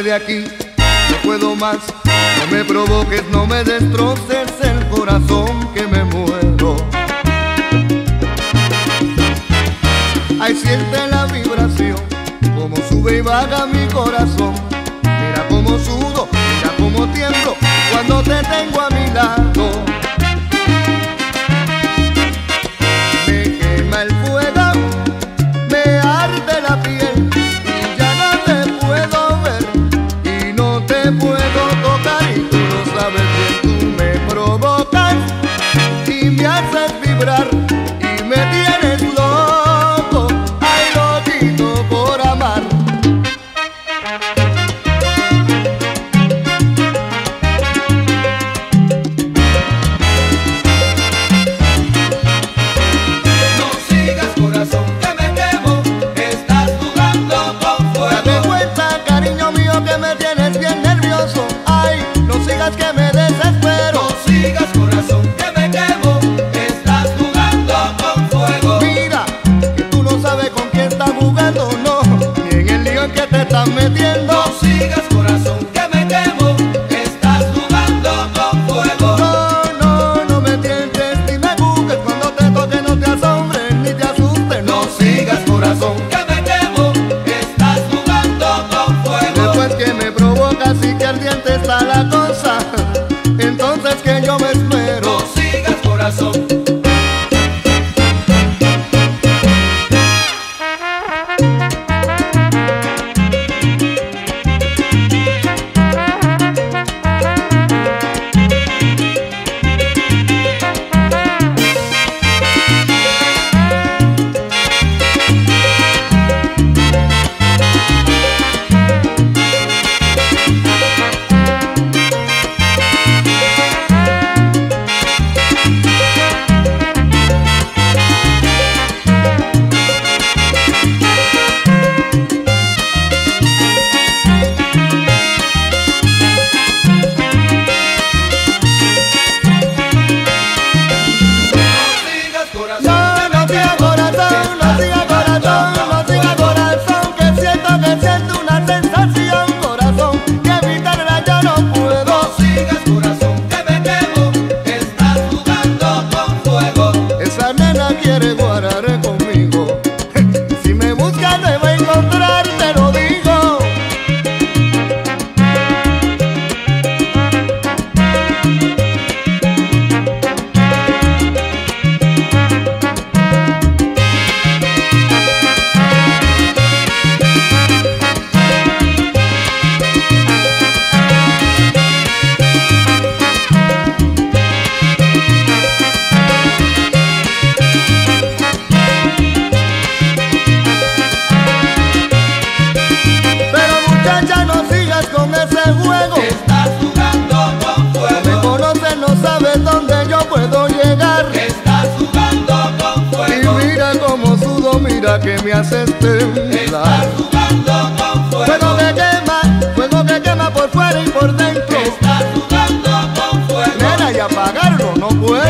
de aquí, no puedo más. No me provoques, no me destroces el corazón que me muero. Ay, siente la vibración, como sube y baja mi corazón. Que me está la cosa. me haces temblar. Estás jugando con fuego. Fuego que quema, fuego que quema por fuera y por dentro. Estás jugando con fuego. Mira, y apagarlo no puedo.